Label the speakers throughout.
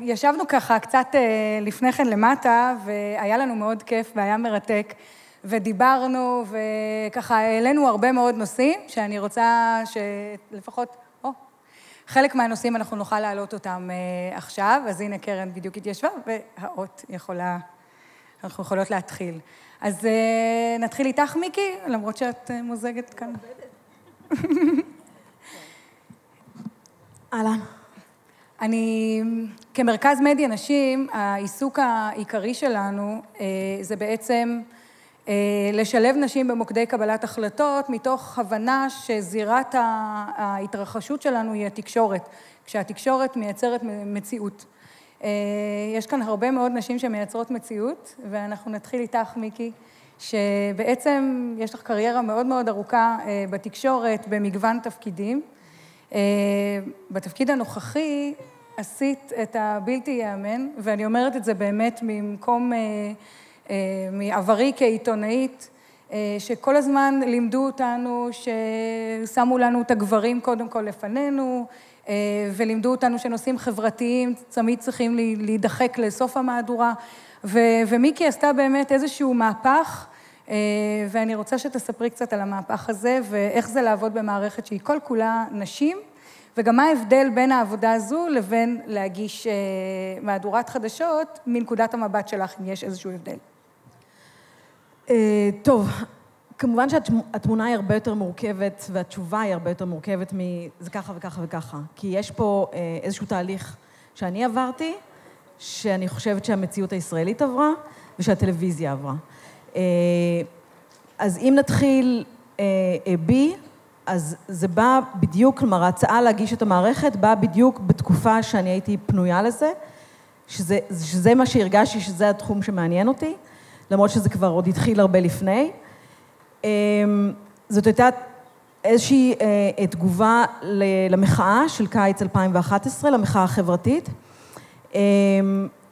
Speaker 1: ישבנו ככה קצת לפני כן למטה, והיה לנו מאוד כיף והיה מרתק, ודיברנו, וככה העלינו הרבה מאוד נושאים, שאני רוצה שלפחות, חלק מהנושאים אנחנו נוכל להעלות אותם עכשיו, אז הנה קרן בדיוק התיישבה, והאות יכולה, אנחנו יכולות להתחיל. אז נתחיל איתך, מיקי, למרות שאת מוזגת כאן.
Speaker 2: אהלן.
Speaker 1: אני, כמרכז מדיה נשים, העיסוק העיקרי שלנו זה בעצם לשלב נשים במוקדי קבלת החלטות, מתוך הבנה שזירת ההתרחשות שלנו היא התקשורת, כשהתקשורת מייצרת מציאות. יש כאן הרבה מאוד נשים שמייצרות מציאות, ואנחנו נתחיל איתך, מיקי, שבעצם יש לך קריירה מאוד מאוד ארוכה בתקשורת, במגוון תפקידים. בתפקיד הנוכחי עשית את הבלתי ייאמן, ואני אומרת את זה באמת ממקום, מעברי כעיתונאית, שכל הזמן לימדו אותנו ששמו לנו את הגברים קודם כל לפנינו, ולימדו אותנו שנושאים חברתיים תמיד צריכים להידחק לסוף המהדורה, ומיקי עשתה באמת איזשהו מהפך, ואני רוצה שתספרי קצת על המהפך הזה, ואיך זה לעבוד במערכת שהיא כל כולה נשים, וגם מה ההבדל בין העבודה הזו לבין להגיש מהדורת חדשות, מנקודת המבט שלך, אם יש איזשהו הבדל.
Speaker 2: טוב, כמובן שהתמונה היא הרבה יותר מורכבת, והתשובה היא הרבה יותר מורכבת מ"זה ככה וככה וככה", כי יש פה איזשהו תהליך שאני עברתי, שאני חושבת שהמציאות הישראלית עברה, ושהטלוויזיה עברה. אז אם נתחיל בי, אז זה בא בדיוק, כלומר, ההצעה להגיש את המערכת באה בדיוק בתקופה שאני הייתי פנויה לזה, שזה מה שהרגשתי שזה התחום שמעניין אותי, למרות שזה כבר עוד התחיל הרבה לפני. זאת הייתה איזושהי תגובה למחאה של קיץ 2011, למחאה החברתית,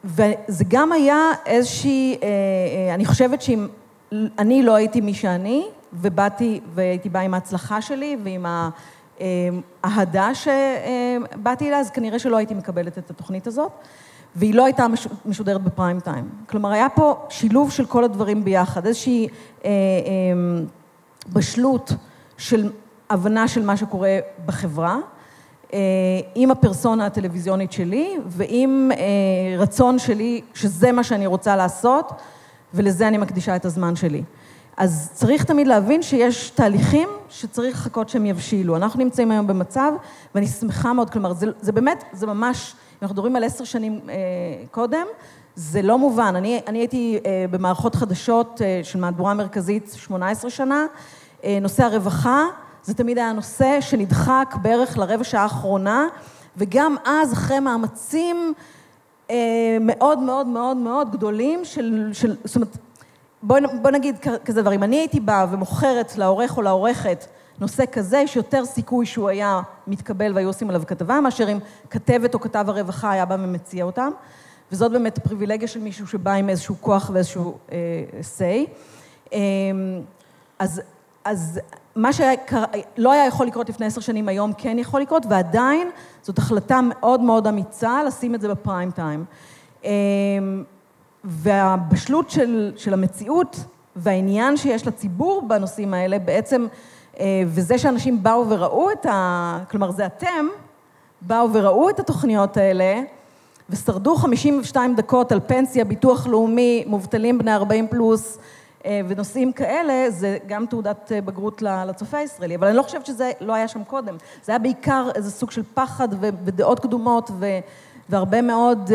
Speaker 2: וזה גם היה איזושהי, אני חושבת שאם אני לא הייתי מי שאני, ובאתי והייתי באה עם ההצלחה שלי ועם האהדה שבאתי אליה, אז כנראה שלא הייתי מקבלת את התוכנית הזאת, והיא לא הייתה משודרת בפריים טיים. כלומר, היה פה שילוב של כל הדברים ביחד, איזושהי בשלות של הבנה של מה שקורה בחברה, עם הפרסונה הטלוויזיונית שלי, ועם רצון שלי שזה מה שאני רוצה לעשות, ולזה אני מקדישה את הזמן שלי. אז צריך תמיד להבין שיש תהליכים שצריך לחכות שהם יבשילו. אנחנו נמצאים היום במצב, ואני שמחה מאוד, כלומר, זה באמת, זה ממש, אנחנו מדברים על עשר שנים קודם, זה לא מובן. אני הייתי במערכות חדשות של מהדורה מרכזית 18 שנה, נושא הרווחה, זה תמיד היה נושא שנדחק בערך לרבע שעה האחרונה, וגם אז, אחרי מאמצים מאוד מאוד מאוד מאוד גדולים של, זאת אומרת, בוא נגיד כזה דבר, אם אני הייתי באה ומוכרת לעורך או לעורכת נושא כזה, יש יותר סיכוי שהוא היה מתקבל והיו עושים עליו כתבה, מאשר אם כתבת או כתב הרווחה היה בא ומציע אותם, וזאת באמת הפריבילגיה של מישהו שבא עם איזשהו כוח ואיזשהו say. אז מה שלא היה יכול לקרות לפני עשר שנים, היום כן יכול לקרות, ועדיין זאת החלטה מאוד מאוד אמיצה לשים את זה בפריים טיים. והבשלות של המציאות והעניין שיש לציבור בנושאים האלה, בעצם, וזה שאנשים באו וראו את ה... כלומר, זה אתם, באו וראו את התוכניות האלה, ושרדו 52 דקות על פנסיה, ביטוח לאומי, מובטלים בני 40 פלוס, ונושאים כאלה, זה גם תעודת בגרות לצופה הישראלי. אבל אני לא חושבת שזה לא היה שם קודם. זה היה בעיקר איזה סוג של פחד ודעות קדומות, והרבה מאוד...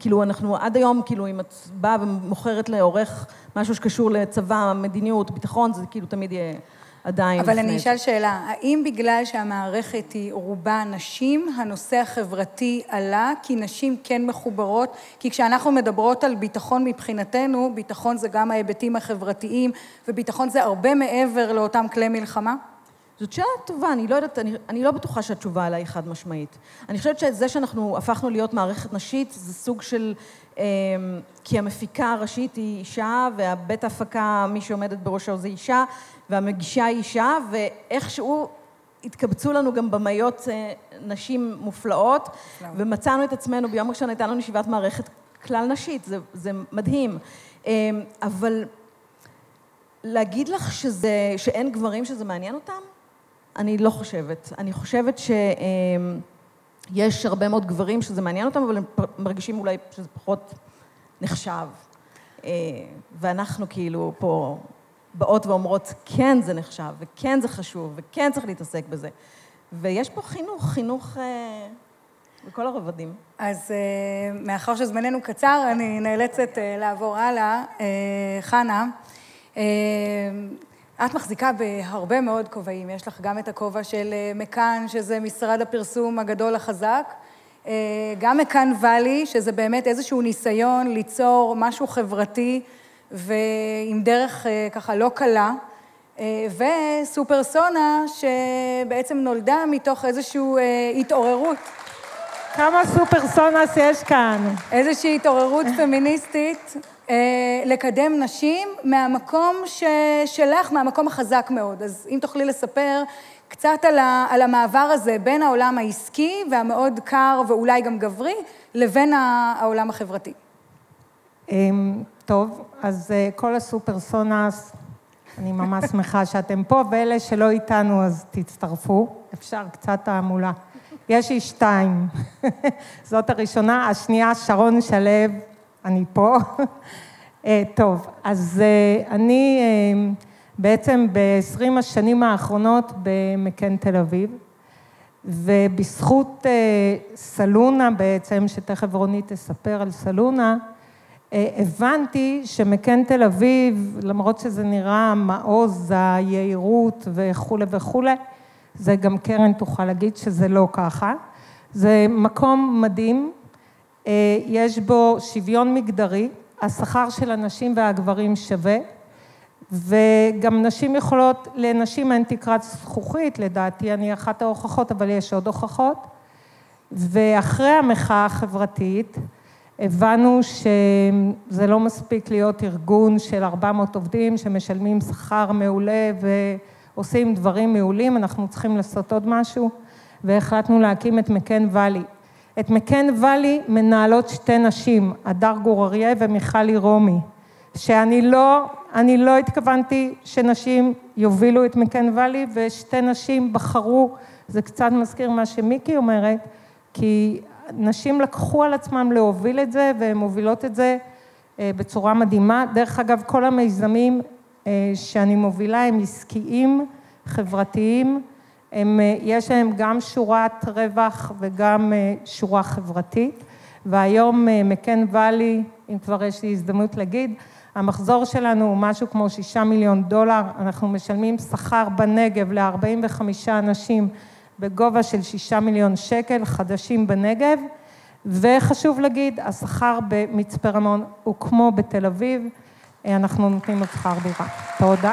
Speaker 2: כאילו, אנחנו עד היום, כאילו, אם את באה ומוכרת לעורך משהו שקשור לצבא, מדיניות, ביטחון, זה כאילו תמיד יהיה עדיין...
Speaker 1: אבל אני אשאל שאלה, האם בגלל שהמערכת היא רובה נשים, הנושא החברתי עלה, כי נשים כן מחוברות? כי כשאנחנו מדברות על ביטחון מבחינתנו, ביטחון זה גם ההיבטים החברתיים, וביטחון זה הרבה מעבר לאותם כלי מלחמה?
Speaker 2: זאת שאלה טובה, אני לא יודעת, אני לא בטוחה שהתשובה עליה היא חד משמעית. אני חושבת שזה שאנחנו הפכנו להיות מערכת נשית, זה סוג של... כי המפיקה הראשית היא אישה, והבית ההפקה, מי שעומדת בראשו זה אישה, והמגישה היא אישה, ואיכשהו התקבצו לנו גם במאיות אה, נשים מופלאות, ומצאנו את עצמנו, ביום ראשון הייתה לנו ישיבת מערכת כלל נשית, זה, זה מדהים. אבל להגיד לך שזה, שאין גברים שזה מעניין אותם? אני לא חושבת. אני חושבת שיש הרבה מאוד גברים שזה מעניין אותם, אבל הם מרגישים אולי שזה פחות נחשב. ואנחנו כאילו פה באות ואומרות, כן זה נחשב, וכן זה חשוב, וכן צריך להתעסק בזה. ויש פה חינוך, חינוך אה, בכל הרבדים.
Speaker 1: אז אה, מאחר שזמננו קצר, אני נאלצת אה, לעבור הלאה. אה, חנה, אה, את מחזיקה בהרבה מאוד כובעים. יש לך גם את הכובע של אה, מקאן, שזה משרד הפרסום הגדול החזק, אה, גם מקאן ואלי, שזה באמת איזשהו ניסיון ליצור משהו חברתי ועם דרך אה, ככה לא קלה, וסופרסונה שבעצם נולדה מתוך איזושהי התעוררות.
Speaker 3: כמה סופרסונס יש כאן?
Speaker 1: איזושהי התעוררות פמיניסטית לקדם נשים מהמקום ש... שלך, מהמקום החזק מאוד. אז אם תוכלי לספר קצת על, ה... על המעבר הזה בין העולם העסקי והמאוד קר ואולי גם גברי, לבין העולם החברתי.
Speaker 3: אמ, טוב, אז אה, כל הסופרסונס, אני ממש שמחה שאתם פה, ואלה שלא איתנו אז תצטרפו, אפשר קצת תעמולה. יש לי שתיים, זאת הראשונה, השנייה שרון שלו, אני פה. אה, טוב, אז אה, אני בעצם ב-20 השנים האחרונות במקן תל אביב, ובזכות סלונה בעצם, שתכף רונית תספר על סלונה, אה, הבנתי שמקן תל אביב, למרות שזה נראה מעוז היהירות וכולי וכולי, זה גם קרן תוכל להגיד שזה לא ככה. זה מקום מדהים, אה, יש בו שוויון מגדרי, השכר של הנשים והגברים שווה, וגם נשים יכולות, לנשים אין תקרת זכוכית, לדעתי אני אחת ההוכחות, אבל יש עוד הוכחות. ואחרי המחאה החברתית, הבנו שזה לא מספיק להיות ארגון של 400 עובדים שמשלמים שכר מעולה ועושים דברים מעולים, אנחנו צריכים לעשות עוד משהו, והחלטנו להקים את מקן ואלי. את מקן ואלי מנהלות שתי נשים, הדר גור אריה ומיכלי רומי, שאני לא, אני לא התכוונתי שנשים יובילו את מקן ואלי, ושתי נשים בחרו, זה קצת מזכיר מה שמיקי אומרת, כי נשים לקחו על עצמם להוביל את זה, והן מובילות את זה אה, בצורה מדהימה. דרך אגב, כל המיזמים אה, שאני מובילה הם עסקיים, חברתיים, הם, אה, יש להם גם שורת רווח וגם שורה חברתית. והיום מקן ואלי, אם כבר יש לי הזדמנות להגיד, המחזור שלנו הוא משהו כמו שישה מיליון דולר, אנחנו משלמים שכר בנגב ל-45 אנשים בגובה של שישה מיליון שקל חדשים בנגב, וחשוב להגיד, השכר במצפה רמון הוא כמו בתל אביב, אנחנו נותנים לו שכר דירה. תודה.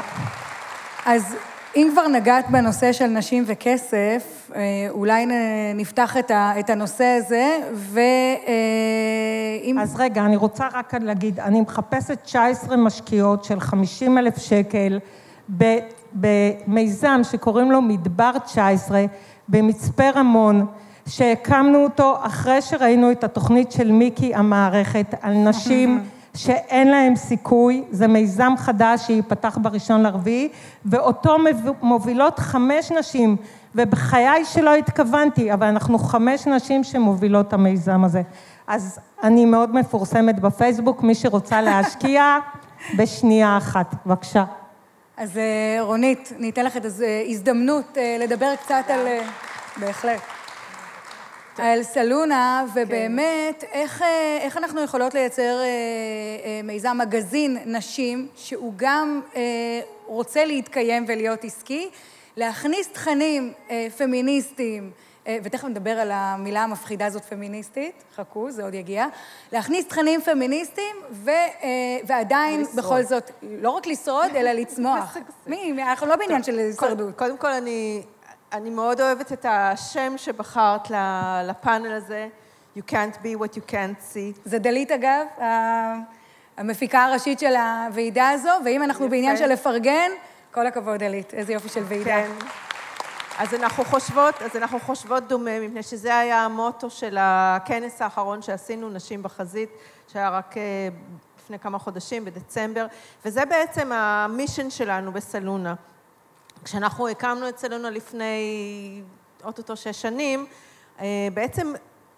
Speaker 1: אז אם כבר נגעת בנושא של נשים וכסף, אה, אולי נפתח את הנושא הזה, ואם...
Speaker 3: אז רגע, אני רוצה רק להגיד, אני מחפשת 19 משקיעות של 50 אלף שקל במיזם שקוראים לו מדבר 19, במצפה רמון, שהקמנו אותו אחרי שראינו את התוכנית של מיקי המערכת על נשים שאין להם סיכוי, זה מיזם חדש שייפתח בראשון לרביעי, ואותו מובילות חמש נשים, ובחיי שלא התכוונתי, אבל אנחנו חמש נשים שמובילות את המיזם הזה. אז אני מאוד מפורסמת בפייסבוק, מי שרוצה להשקיע, בשנייה אחת. בבקשה.
Speaker 1: אז אה, רונית, ניתן לך את ההזדמנות אה, לדבר קצת על... אה, בהחלט. על סלונה, ובאמת, איך, איך אנחנו יכולות לייצר מיזם מגזין נשים, שהוא גם רוצה להתקיים ולהיות עסקי, להכניס תכנים פמיניסטיים, אה, ותכף נדבר על המילה המפחידה הזאת, פמיניסטית, חכו, זה עוד יגיע, להכניס תכנים פמיניסטיים ו, אה, ועדיין לשרוד. בכל זאת, לא רק לשרוד, אלא לצמוח. מי, אנחנו לא בעניין של הישרדות.
Speaker 4: קודם כל, אני, אני מאוד אוהבת את השם שבחרת לפאנל הזה, You can't be what you can't see.
Speaker 1: זה דלית, אגב, המפיקה הראשית של הוועידה הזו, ואם אנחנו יפה. בעניין של לפרגן, כל הכבוד, דלית, איזה יופי של ועידה. כן.
Speaker 4: אז אנחנו חושבות, אז אנחנו חושבות דומה, מפני שזה היה המוטו של הכנס האחרון שעשינו, נשים בחזית, שהיה רק אה, לפני כמה חודשים, בדצמבר, וזה בעצם המישן שלנו בסלונה. כשאנחנו הקמנו את סלונה לפני אוטוטו שש שנים, אה, בעצם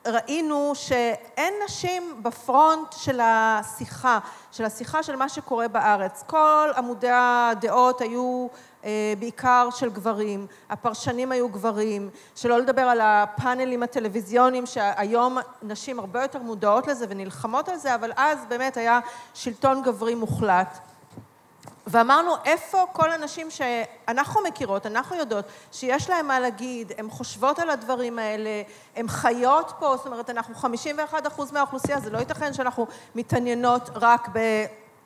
Speaker 4: ראינו שאין נשים בפרונט של השיחה, של השיחה של מה שקורה בארץ. כל עמודי הדעות היו אה, בעיקר של גברים, הפרשנים היו גברים, שלא לדבר על הפאנלים הטלוויזיוניים שהיום נשים הרבה יותר מודעות לזה ונלחמות על זה, אבל אז באמת היה שלטון גברי מוחלט. ואמרנו, איפה כל הנשים שאנחנו מכירות, אנחנו יודעות, שיש להן מה להגיד, הן חושבות על הדברים האלה, הן חיות פה, זאת אומרת, אנחנו 51 אחוז מהאוכלוסייה, זה לא ייתכן שאנחנו מתעניינות רק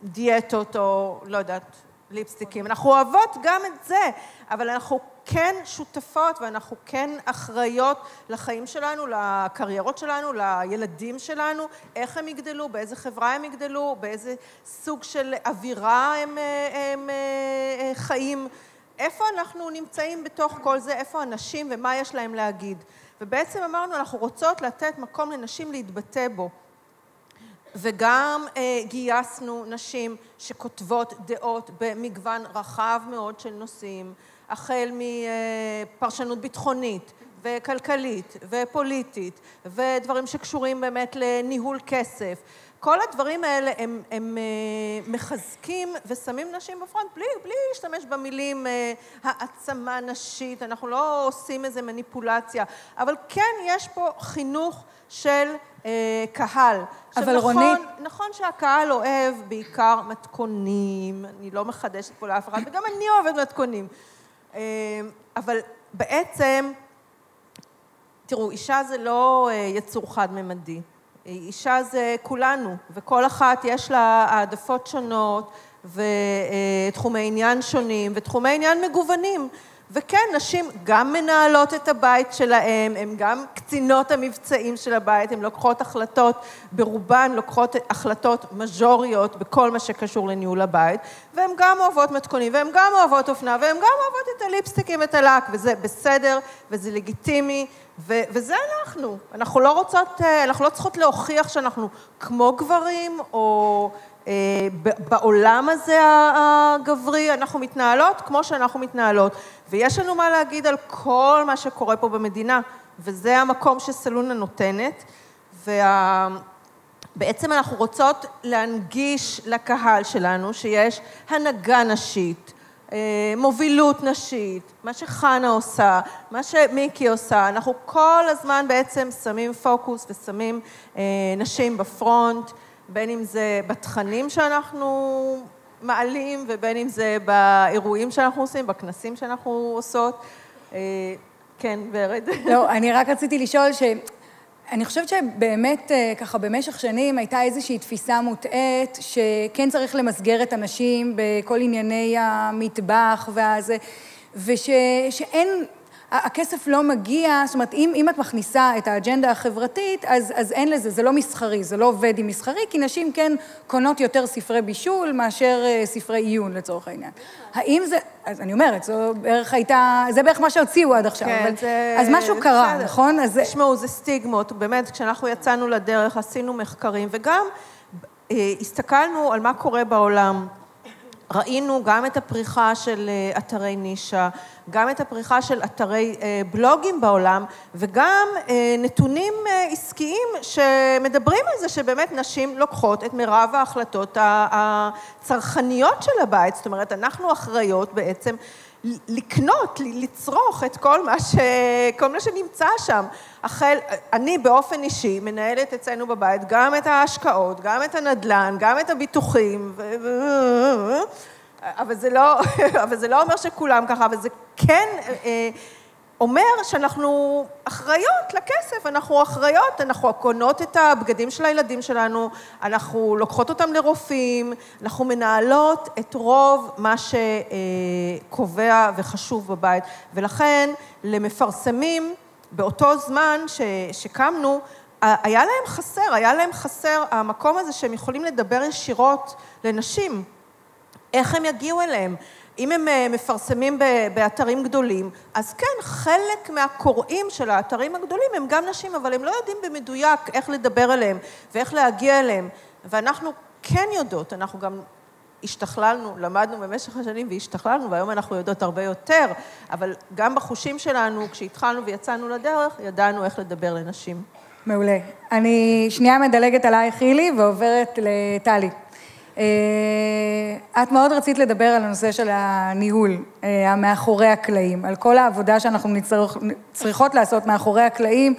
Speaker 4: בדיאטות או לא יודעת, ליפסטיקים. אנחנו אוהבות גם את זה, אבל אנחנו כן שותפות ואנחנו כן אחראיות לחיים שלנו, לקריירות שלנו, לילדים שלנו, איך הם יגדלו, באיזה חברה הם יגדלו, באיזה סוג של אווירה הם, הם, הם חיים. איפה אנחנו נמצאים בתוך כל זה, איפה הנשים ומה יש להם להגיד. ובעצם אמרנו, אנחנו רוצות לתת מקום לנשים להתבטא בו. וגם אה, גייסנו נשים שכותבות דעות במגוון רחב מאוד של נושאים, החל מפרשנות ביטחונית וכלכלית ופוליטית ודברים שקשורים באמת לניהול כסף. כל הדברים האלה הם, הם אה, מחזקים ושמים נשים בפרונט בלי, בלי להשתמש במילים אה, העצמה נשית, אנחנו לא עושים איזה מניפולציה, אבל כן יש פה חינוך של אה, קהל.
Speaker 1: אבל נכון, רונית...
Speaker 4: נכון שהקהל אוהב בעיקר מתכונים, אני לא מחדשת פה לאף אחד, וגם אני אוהבת מתכונים. אה, אבל בעצם, תראו, אישה זה לא אה, יצור חד-ממדי. אישה זה כולנו, וכל אחת יש לה העדפות שונות ותחומי עניין שונים ותחומי עניין מגוונים. וכן, נשים גם מנהלות את הבית שלהן, הן גם קצינות המבצעים של הבית, הן לוקחות החלטות, ברובן לוקחות החלטות מז'וריות בכל מה שקשור לניהול הבית, והן גם אוהבות מתכונים, והן גם אוהבות אופנה, והן גם אוהבות את הליפסטיקים ואת הלק, וזה בסדר, וזה לגיטימי, ו- וזה אנחנו. אנחנו לא רוצות, אה, אנחנו לא צריכות להוכיח שאנחנו כמו גברים, או אה, בעולם הזה הגברי, אנחנו מתנהלות כמו שאנחנו מתנהלות. ויש לנו מה להגיד על כל מה שקורה פה במדינה, וזה המקום שסלונה נותנת. ובעצם וה... אנחנו רוצות להנגיש לקהל שלנו שיש הנהגה נשית, אה, מובילות נשית, מה שחנה עושה, מה שמיקי עושה, אנחנו כל הזמן בעצם שמים פוקוס ושמים אה, נשים בפרונט, בין אם זה בתכנים שאנחנו מעלים, ובין אם זה באירועים שאנחנו עושים, בכנסים שאנחנו עושות. אה, כן, ורד.
Speaker 1: לא, אני רק רציתי לשאול ש... אני חושבת שבאמת, אה, ככה, במשך שנים הייתה איזושהי תפיסה מוטעית שכן צריך למסגר את הנשים בכל ענייני המטבח והזה, ושאין הכסף לא מגיע, זאת אומרת, אם, אם את מכניסה את האג'נדה החברתית, אז, אז אין לזה, זה לא מסחרי, זה לא עובד עם מסחרי, כי נשים כן קונות יותר ספרי בישול מאשר אה, ספרי עיון לצורך העניין. האם זה, אז אני אומרת, זו בערך הייתה, זה בערך מה שהוציאו עד עכשיו, כן, אבל, זה... אז משהו קרה, בסדר. נכון? אז...
Speaker 4: תשמעו, זה סטיגמות, באמת, כשאנחנו יצאנו לדרך, עשינו מחקרים, וגם אה, הסתכלנו על מה קורה בעולם. ראינו גם את הפריחה של אה, אתרי נישה, גם את הפריחה של אתרי אה, בלוגים בעולם, וגם אה, נתונים עסקיים שמדברים על זה שבאמת נשים לוקחות את מירב ההחלטות הצרכניות של הבית. זאת אומרת, אנחנו אחראיות בעצם לקנות, לצרוך את כל מה, ש... כל מה שנמצא שם. החל, אני באופן אישי מנהלת אצלנו בבית גם את ההשקעות, גם את הנדל"ן, גם את הביטוחים, ו... אבל, זה לא, אבל זה לא אומר שכולם ככה, אבל זה כן אה, אומר שאנחנו אחראיות לכסף, אנחנו אחראיות, אנחנו קונות את הבגדים של הילדים שלנו, אנחנו לוקחות אותם לרופאים, אנחנו מנהלות את רוב מה שקובע וחשוב בבית. ולכן למפרסמים, באותו זמן ש, שקמנו, היה להם חסר, היה להם חסר המקום הזה שהם יכולים לדבר ישירות לנשים. איך הם יגיעו אליהם? אם הם אה, מפרסמים באתרים גדולים, אז כן, חלק מהקוראים של האתרים הגדולים הם גם נשים, אבל הם לא יודעים במדויק איך לדבר אליהם ואיך להגיע אליהם. ואנחנו כן יודעות, אנחנו גם השתכללנו, למדנו במשך השנים והשתכללנו, והיום אנחנו יודעות הרבה יותר, אבל גם בחושים שלנו, כשהתחלנו ויצאנו לדרך, ידענו איך לדבר לנשים.
Speaker 1: מעולה. אני שנייה מדלגת עלייך, הילי, ועוברת לטלי. אה, את מאוד רצית לדבר על הנושא של הניהול, אה, המאחורי הקלעים, על כל העבודה שאנחנו נצטרך, צריכות לעשות מאחורי הקלעים,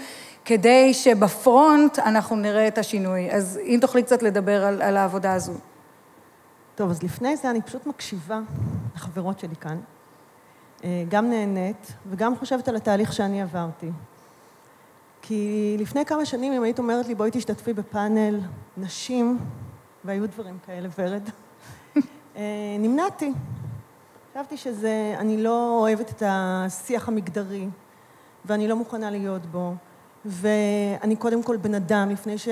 Speaker 1: כדי שבפרונט אנחנו נראה את השינוי. אז אם תוכלי קצת לדבר על, על העבודה הזו.
Speaker 5: טוב, אז לפני זה אני פשוט מקשיבה לחברות שלי כאן, אה, גם נהנית וגם חושבת על התהליך שאני עברתי. כי לפני כמה שנים, אם היית אומרת לי, בואי תשתתפי בפאנל נשים, והיו דברים כאלה, ורד, אה, נמנעתי. חשבתי שזה, אני לא אוהבת את השיח המגדרי, ואני לא מוכנה להיות בו, ואני קודם כל בן אדם, לפני, ש...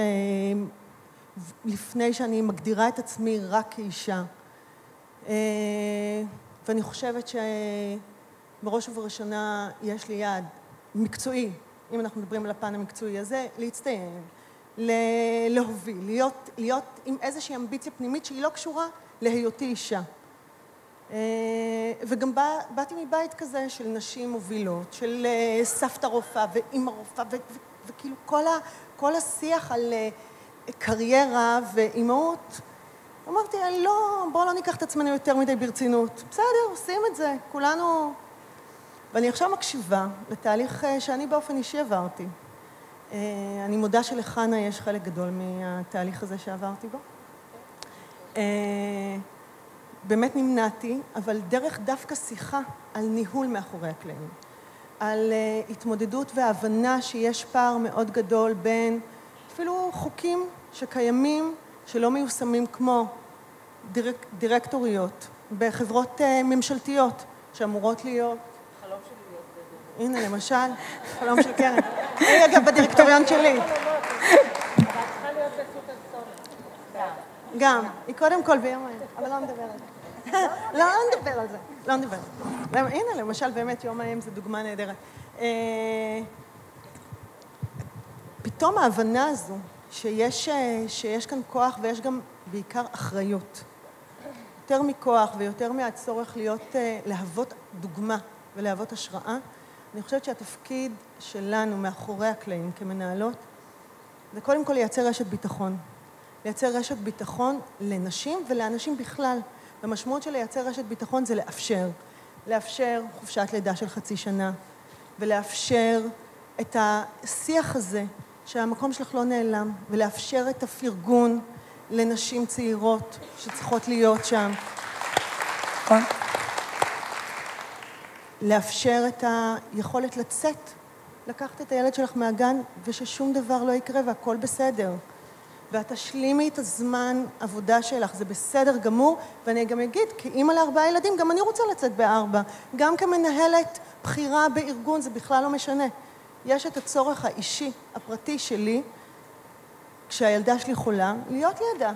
Speaker 5: לפני שאני מגדירה את עצמי רק כאישה. אה, ואני חושבת שבראש ובראשונה יש לי יעד מקצועי, אם אנחנו מדברים על הפן המקצועי הזה, להצטיין, להוביל, להיות, להיות עם איזושהי אמביציה פנימית שהיא לא קשורה להיותי אישה. אה, וגם בא, באתי מבית כזה של נשים מובילות, של אה, סבתא רופאה ואימא רופאה, וכאילו כל, כל השיח על אה, קריירה ואימהות, אמרתי, לא, בואו לא ניקח את עצמנו יותר מדי ברצינות. בסדר, עושים את זה, כולנו... ואני עכשיו מקשיבה לתהליך שאני באופן אישי עברתי. אה, אני מודה שלחנה יש חלק גדול מהתהליך הזה שעברתי בו. אה, באמת נמנעתי, אבל דרך דווקא שיחה על ניהול מאחורי הקלעים, על אה, התמודדות והבנה שיש פער מאוד גדול בין אפילו חוקים שקיימים, שלא מיושמים כמו דירק, דירקטוריות בחברות ממשלתיות שאמורות להיות הנה, למשל, חלום של קרן. היא אגב בדירקטוריון שלי. גם, היא קודם כל ביום האם, אבל לא נדבר על זה. לא, לא נדבר על זה, לא נדבר. הנה, למשל, באמת, יום האם זה דוגמה נהדרת. אה, פתאום ההבנה הזו שיש, אה, שיש כאן כוח ויש גם בעיקר אחריות. יותר מכוח ויותר מהצורך להיות, אה, להוות דוגמה ולהוות השראה, אני חושבת שהתפקיד שלנו מאחורי הקלעים כמנהלות זה קודם כל לייצר רשת ביטחון. לייצר רשת ביטחון לנשים ולאנשים בכלל. המשמעות של לייצר רשת ביטחון זה לאפשר. לאפשר חופשת לידה של חצי שנה, ולאפשר את השיח הזה שהמקום שלך לא נעלם, ולאפשר את הפרגון לנשים צעירות שצריכות להיות שם. נכון. לאפשר את היכולת לצאת, לקחת את הילד שלך מהגן וששום דבר לא יקרה והכל בסדר. ואת תשלימי את הזמן עבודה שלך, זה בסדר גמור, ואני גם אגיד, כאימא לארבעה ילדים, גם אני רוצה לצאת בארבע. גם כמנהלת בכירה בארגון, זה בכלל לא משנה. יש את הצורך האישי, הפרטי שלי, כשהילדה שלי חולה, להיות לידה.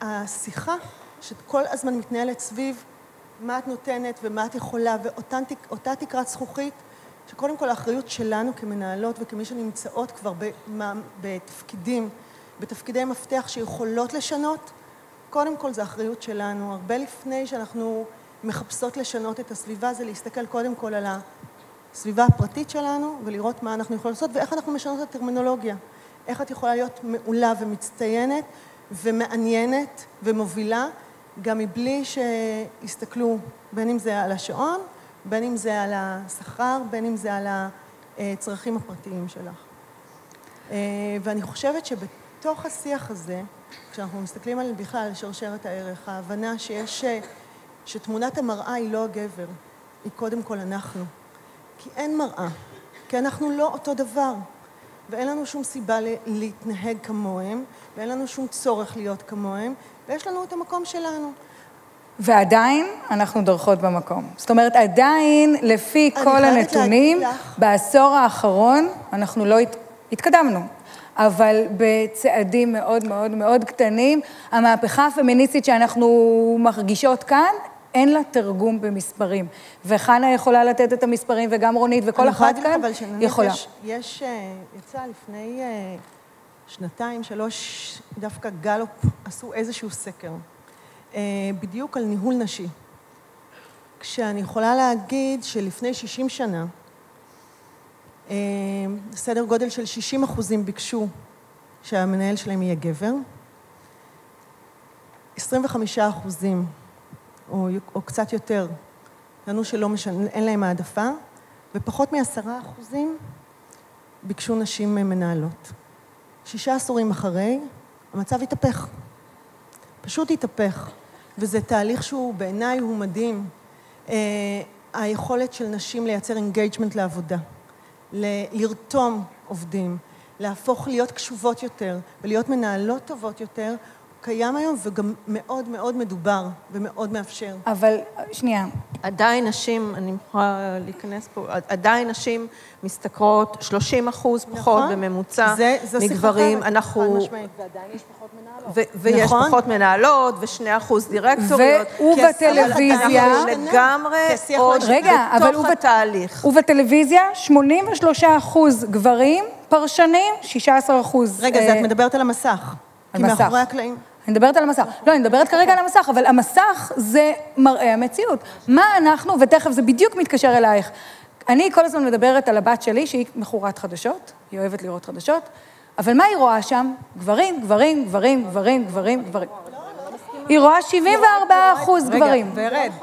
Speaker 5: והשיחה שכל הזמן מתנהלת סביב מה את נותנת ומה את יכולה, ואותה תקרת זכוכית, שקודם כל האחריות שלנו כמנהלות וכמי שנמצאות כבר בתפקידים, בתפקידי מפתח שיכולות לשנות, קודם כל זו אחריות שלנו. הרבה לפני שאנחנו מחפשות לשנות את הסביבה, זה להסתכל קודם כל על הסביבה הפרטית שלנו ולראות מה אנחנו יכולים לעשות ואיך אנחנו משנות את הטרמינולוגיה. איך את יכולה להיות מעולה ומצטיינת ומעניינת ומובילה גם מבלי שיסתכלו, בין אם זה על השעון, בין אם זה על השכר, בין אם זה על הצרכים הפרטיים שלך. אה, ואני חושבת שבתוך השיח הזה, כשאנחנו מסתכלים על בכלל על שרשרת הערך, ההבנה שיש, שתמונת המראה היא לא הגבר, היא קודם כל אנחנו. כי אין מראה, כי אנחנו לא אותו דבר, ואין לנו שום סיבה להתנהג כמוהם, ואין לנו שום צורך להיות כמוהם, ויש לנו את המקום שלנו.
Speaker 1: ועדיין אנחנו דורכות במקום. זאת אומרת, עדיין, לפי כל הנתונים, בעשור האחרון אנחנו לא הת... התקדמנו. אבל בצעדים מאוד מאוד מאוד קטנים, המהפכה הפמיניסטית שאנחנו מרגישות כאן, אין לה תרגום במספרים. וחנה יכולה לתת את המספרים, וגם רונית, וכל אחת כאן יכולה.
Speaker 5: יש, יש, אה, יצא לפני אה, שנתיים, שלוש, דווקא גלופ עשו איזשהו סקר, אה, בדיוק על ניהול נשי. כשאני יכולה להגיד שלפני 60 שנה, סדר גודל של 60 אחוזים ביקשו שהמנהל שלהם יהיה גבר, 25 אחוזים, או, או קצת יותר, טענו שלא משנה, אין להם העדפה, ופחות מעשרה אחוזים ביקשו נשים מנהלות. שישה עשורים אחרי, המצב התהפך. פשוט התהפך. וזה תהליך שהוא, בעיניי, הוא מדהים. Uh, היכולת של נשים לייצר engagement לעבודה, ל- לרתום עובדים, להפוך להיות קשובות יותר ולהיות מנהלות טובות יותר, קיים היום וגם מאוד מאוד מדובר ומאוד מאפשר.
Speaker 1: אבל, שנייה.
Speaker 4: עדיין נשים, אני יכולה להיכנס פה, עדיין נשים משתכרות 30 אחוז פחות נכון. בממוצע זה, זה מגברים. אנחנו... ועדיין יש פחות מנהלות. ויש נכון. פחות מנהלות, ושני אחוז דירקטוריות.
Speaker 1: ובטלוויזיה...
Speaker 4: לגמרי עוד רגע, בתוך התהליך.
Speaker 1: ובטלוויזיה 83 אחוז גברים, פרשנים, 16 אחוז.
Speaker 5: רגע, אז את אה, מדברת על המסך. כי מאחורי הקלעים...
Speaker 1: אני מדברת על המסך. לא, אני מדברת כרגע על המסך, אבל המסך זה מראה המציאות. מה אנחנו, ותכף זה בדיוק מתקשר אלייך. אני כל הזמן מדברת על הבת שלי, שהיא מכורת חדשות, היא אוהבת לראות חדשות, אבל מה היא רואה שם? גברים, גברים, גברים, גברים, גברים, גברים. היא רואה 74 אחוז גברים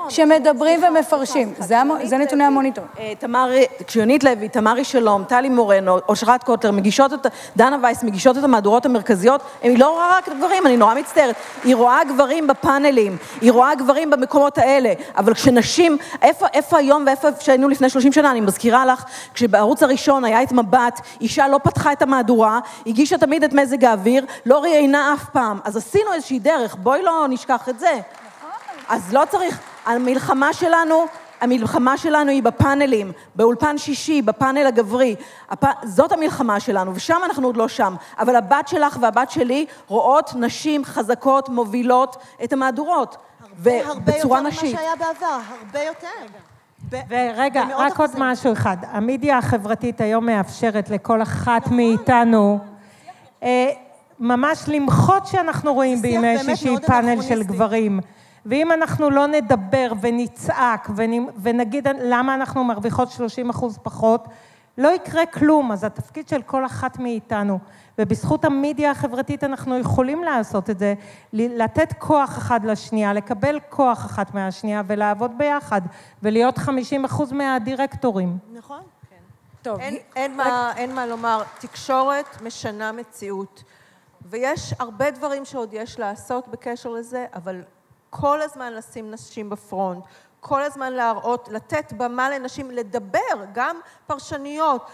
Speaker 1: שמדברים ומפרשים. זה נתוני המוניטור.
Speaker 2: אה, תמר, ציונית לוי, תמרי שלום, טלי מורנו, אושרת קוטלר, מגישות את, דנה וייס, מגישות את המהדורות המרכזיות, היא לא רואה רק גברים, אני נורא מצטערת. היא רואה גברים בפאנלים, היא רואה גברים במקומות האלה, אבל כשנשים, איפה, איפה היום ואיפה שהיינו לפני 30 שנה, אני מזכירה לך, כשבערוץ הראשון היה את מבט, אישה לא פתחה את המהדורה, הגישה תמיד את מזג האוויר, לא ראיינה אף פעם. אז עשינו איזושהי דרך, בואי לא נשכח את זה. נכון. אז לא צריך, המלחמה שלנו, המלחמה שלנו היא בפאנלים, באולפן שישי, בפאנל הגברי. הפ... זאת המלחמה שלנו, ושם אנחנו עוד לא שם. אבל הבת שלך והבת שלי רואות נשים חזקות, מובילות את המהדורות.
Speaker 5: הרבה, הרבה יותר ממה שהיה בעבר, הרבה יותר.
Speaker 3: ורגע, רק עוד משהו אחד. המדיה החברתית היום מאפשרת לכל אחת מאיתנו אה, ממש למחות שאנחנו רואים בימי שישי פאנל של גברים. ואם אנחנו לא נדבר ונצעק ונגיד למה אנחנו מרוויחות 30 אחוז פחות, לא יקרה כלום. אז התפקיד של כל אחת מאיתנו, ובזכות המדיה החברתית אנחנו יכולים לעשות את זה, לתת כוח אחד לשנייה, לקבל כוח אחת מהשנייה ולעבוד ביחד, ולהיות 50 אחוז מהדירקטורים.
Speaker 4: נכון. כן. טוב. אין, אין, מה, אין מה לומר, תקשורת משנה מציאות. ויש הרבה דברים שעוד יש לעשות בקשר לזה, אבל כל הזמן לשים נשים בפרונט, כל הזמן להראות, לתת במה לנשים לדבר, גם פרשניות,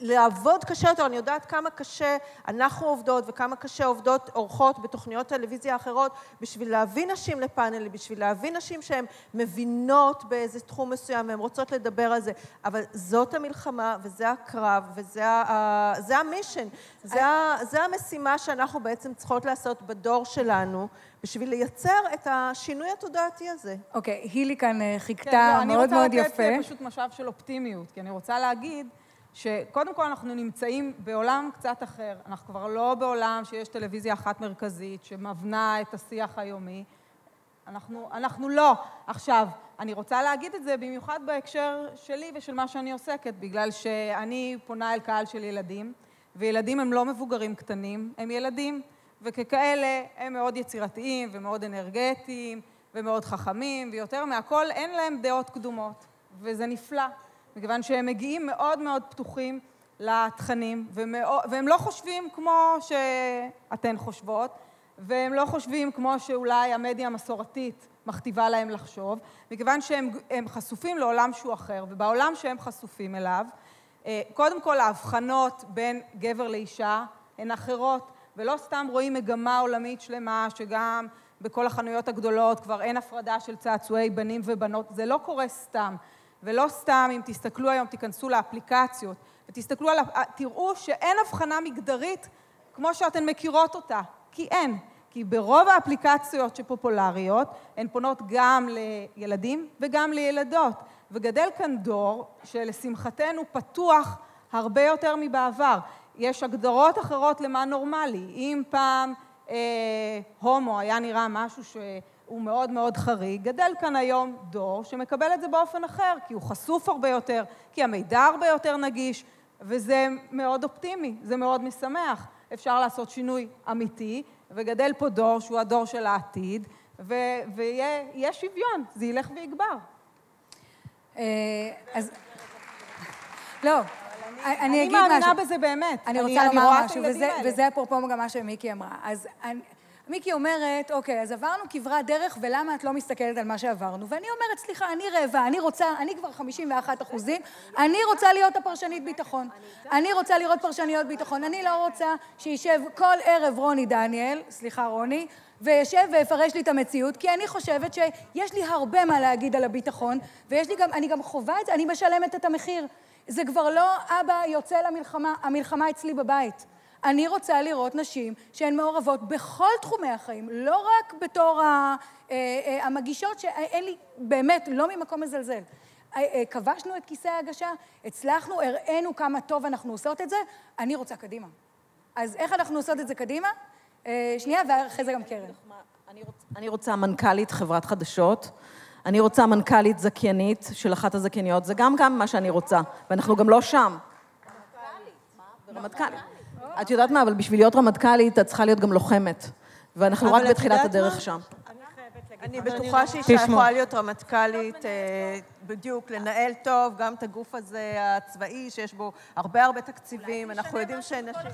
Speaker 4: לעבוד קשה יותר. אני יודעת כמה קשה אנחנו עובדות וכמה קשה עובדות אורחות בתוכניות טלוויזיה אחרות בשביל להביא נשים לפאנלים, בשביל להביא נשים שהן מבינות באיזה תחום מסוים והן רוצות לדבר על זה. אבל זאת המלחמה וזה הקרב וזה המישן. זה, זה המשימה שאנחנו בעצם צריכות לעשות בדור שלנו. בשביל לייצר את השינוי התודעתי הזה.
Speaker 1: אוקיי, okay, הילי כאן אה, חיכתה כן, לא, מאוד מאוד יפה.
Speaker 6: אני רוצה לתת פשוט משאב של אופטימיות, כי אני רוצה להגיד שקודם כל אנחנו נמצאים בעולם קצת אחר. אנחנו כבר לא בעולם שיש טלוויזיה אחת מרכזית שמבנה את השיח היומי. אנחנו, אנחנו לא. עכשיו, אני רוצה להגיד את זה במיוחד בהקשר שלי ושל מה שאני עוסקת, בגלל שאני פונה אל קהל של ילדים, וילדים הם לא מבוגרים קטנים, הם ילדים. וככאלה הם מאוד יצירתיים ומאוד אנרגטיים ומאוד חכמים, ויותר מהכל אין להם דעות קדומות, וזה נפלא, מכיוון שהם מגיעים מאוד מאוד פתוחים לתכנים, ומאוד, והם לא חושבים כמו שאתן חושבות, והם לא חושבים כמו שאולי המדיה המסורתית מכתיבה להם לחשוב, מכיוון שהם חשופים לעולם שהוא אחר, ובעולם שהם חשופים אליו, אה, קודם כל ההבחנות בין גבר לאישה הן אחרות. ולא סתם רואים מגמה עולמית שלמה, שגם בכל החנויות הגדולות כבר אין הפרדה של צעצועי בנים ובנות, זה לא קורה סתם. ולא סתם, אם תסתכלו היום, תיכנסו לאפליקציות, ותסתכלו על... תראו שאין הבחנה מגדרית כמו שאתן מכירות אותה, כי אין. כי ברוב האפליקציות שפופולריות, הן פונות גם לילדים וגם לילדות. וגדל כאן דור שלשמחתנו פתוח הרבה יותר מבעבר. יש הגדרות אחרות למה נורמלי. אם פעם אה, הומו היה נראה משהו שהוא מאוד מאוד חריג, גדל כאן היום דור שמקבל את זה באופן אחר, כי הוא חשוף הרבה יותר, כי המידע הרבה יותר נגיש, וזה מאוד אופטימי, זה מאוד משמח. אפשר לעשות שינוי אמיתי, וגדל פה דור שהוא הדור של העתיד, ויהיה שוויון, זה ילך ויגבר.
Speaker 1: אה, אז... לא, אני אגיד משהו.
Speaker 6: אני מאמינה בזה באמת.
Speaker 1: אני רוצה לומר משהו, וזה אפרופו גם מה שמיקי אמרה. אז מיקי אומרת, אוקיי, אז עברנו כברת דרך, ולמה את לא מסתכלת על מה שעברנו? ואני אומרת, סליחה, אני רעבה, אני רוצה, אני כבר 51 אחוזים, אני רוצה להיות הפרשנית ביטחון. אני רוצה לראות פרשניות ביטחון. אני לא רוצה שישב כל ערב רוני דניאל, סליחה רוני, וישב ויפרש לי את המציאות, כי אני חושבת שיש לי הרבה מה להגיד על הביטחון, ויש לי גם, אני גם חווה את זה, אני משלמת את המחיר. זה כבר לא אבא יוצא למלחמה, המלחמה אצלי בבית. אני רוצה לראות נשים שהן מעורבות בכל תחומי החיים, לא רק בתור אה, אה, המגישות, שאין לי, באמת, לא ממקום מזלזל. אה, כבשנו את כיסא ההגשה, הצלחנו, הראינו כמה טוב אנחנו עושות את זה, אני רוצה קדימה. אז איך אנחנו עושות את זה קדימה? שנייה, ואחרי זה גם קרן.
Speaker 2: אני רוצה, אני רוצה מנכ"לית חברת חדשות. אני רוצה מנכ"לית זכיינית של אחת הזכייניות, זה גם גם מה שאני רוצה, ואנחנו גם לא שם. רמטכ"לית. את יודעת מה, אבל בשביל להיות רמטכ"לית, את צריכה להיות גם לוחמת. ואנחנו רק בתחילת הדרך שם.
Speaker 4: אני בטוחה שאישה יכולה להיות רמטכ"לית, אה, בדיוק, לנהל טוב גם את הגוף הזה הצבאי, שיש בו הרבה הרבה תקציבים, אנחנו יודעים שנשים...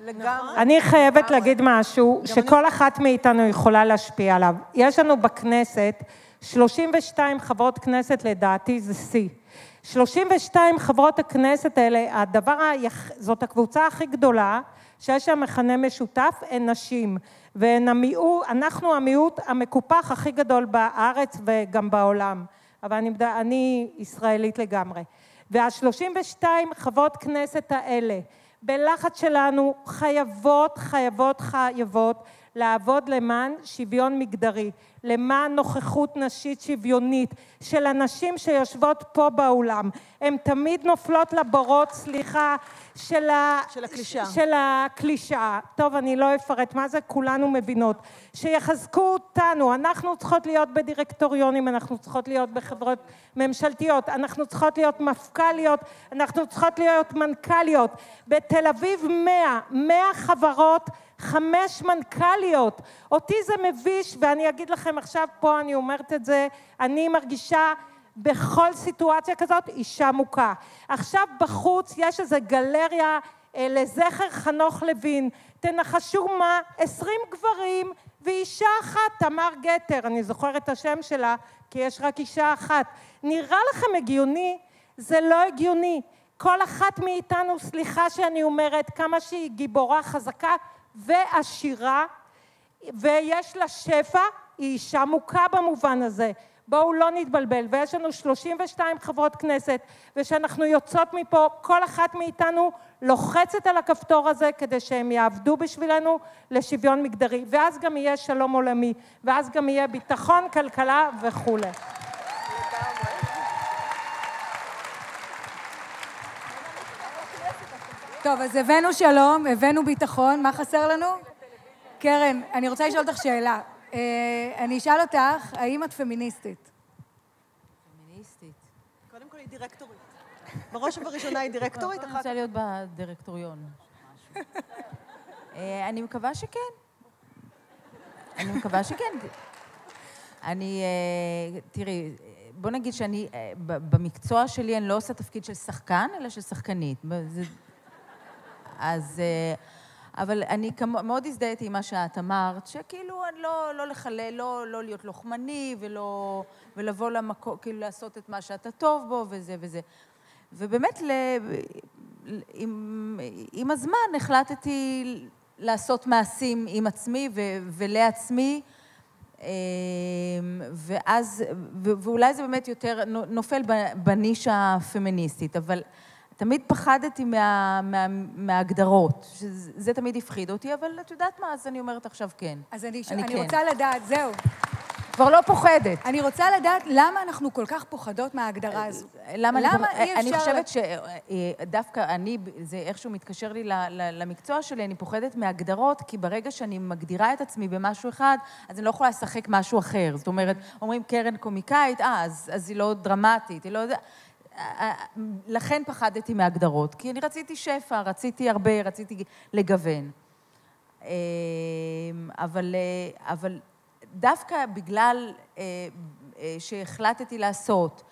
Speaker 4: לגמרי.
Speaker 3: אני חייבת להגיד משהו שכל אחת מאיתנו יכולה להשפיע עליו. יש לנו בכנסת 32 חברות כנסת, לדעתי זה שיא. 32 חברות הכנסת האלה, הדבר, היח... זאת הקבוצה הכי גדולה שיש שם מכנה משותף, הן נשים. והן המיעוט, אנחנו המיעוט המקופח הכי גדול בארץ וגם בעולם. אבל אני, אני ישראלית לגמרי. וה-32 חברות כנסת האלה, בלחץ שלנו, חייבות, חייבות, חייבות לעבוד למען שוויון מגדרי, למען נוכחות נשית שוויונית של הנשים שיושבות פה באולם. הן תמיד נופלות לבורות, סליחה, של, ה...
Speaker 2: של הקלישאה.
Speaker 3: של הקלישאה. טוב, אני לא אפרט מה זה, כולנו מבינות. שיחזקו אותנו, אנחנו צריכות להיות בדירקטוריונים, אנחנו צריכות להיות בחברות ממשלתיות, אנחנו צריכות להיות מפכ"ליות, אנחנו צריכות להיות מנכ"ליות. בתל אביב 100, 100 חברות חמש מנכ"ליות. אותי זה מביש, ואני אגיד לכם עכשיו, פה אני אומרת את זה, אני מרגישה בכל סיטואציה כזאת אישה מוכה. עכשיו בחוץ יש איזו גלריה אה, לזכר חנוך לוין. תנחשו מה? עשרים גברים ואישה אחת, תמר גתר, אני זוכרת את השם שלה, כי יש רק אישה אחת. נראה לכם הגיוני? זה לא הגיוני. כל אחת מאיתנו, סליחה שאני אומרת, כמה שהיא גיבורה חזקה, ועשירה, ויש לה שפע, היא אישה מוכה במובן הזה. בואו לא נתבלבל, ויש לנו 32 חברות כנסת, וכשאנחנו יוצאות מפה, כל אחת מאיתנו לוחצת על הכפתור הזה כדי שהם יעבדו בשבילנו לשוויון מגדרי, ואז גם יהיה שלום עולמי, ואז גם יהיה ביטחון, כלכלה וכולי.
Speaker 1: טוב, אז הבאנו שלום, הבאנו ביטחון, מה חסר לנו? קרן, אני רוצה לשאול אותך שאלה. אה, אני אשאל אותך, האם את פמיניסטית?
Speaker 5: פמיניסטית. קודם כל היא דירקטורית. בראש ובראשונה היא דירקטורית,
Speaker 7: אחר כך... אני רוצה להיות בדירקטוריון. אה, אני מקווה שכן. אני מקווה שכן. אני, אה, תראי, בוא נגיד שאני, במקצוע שלי אני לא עושה תפקיד של שחקן, אלא של שחקנית. אז... אה, אבל אני מאוד הזדהיתי עם מה שאת אמרת, שכאילו לא, לא לחלל, לא, לא להיות לוחמני ולא, ולבוא למקום, כאילו לעשות את מה שאתה טוב בו וזה וזה. ובאמת, ל, עם, עם הזמן החלטתי לעשות מעשים עם עצמי ו, ולעצמי, אה, ואז, ואולי זה באמת יותר נופל בנישה הפמיניסטית, אבל תמיד פחדתי מה, מה, מההגדרות, שזה תמיד הפחיד אותי, אבל את יודעת מה, אז אני אומרת עכשיו כן.
Speaker 1: אז אני, אני, אני כן. רוצה לדעת, זהו.
Speaker 7: כבר לא פוחדת.
Speaker 1: אני רוצה לדעת למה אנחנו כל כך פוחדות מההגדרה הזו.
Speaker 7: למה, למה אני, אי אפשר... אני חושבת שדווקא אני, זה איכשהו מתקשר לי למקצוע שלי, אני פוחדת מהגדרות, כי ברגע שאני מגדירה את עצמי במשהו אחד, אז אני לא יכולה לשחק משהו אחר. זאת אומרת, אומרים קרן קומיקאית, אה, אז, אז היא לא דרמטית, היא לא... לכן פחדתי מהגדרות, כי אני רציתי שפע, רציתי הרבה, רציתי לגוון. אמ, אבל, אבל דווקא בגלל אה, אה, שהחלטתי לעשות,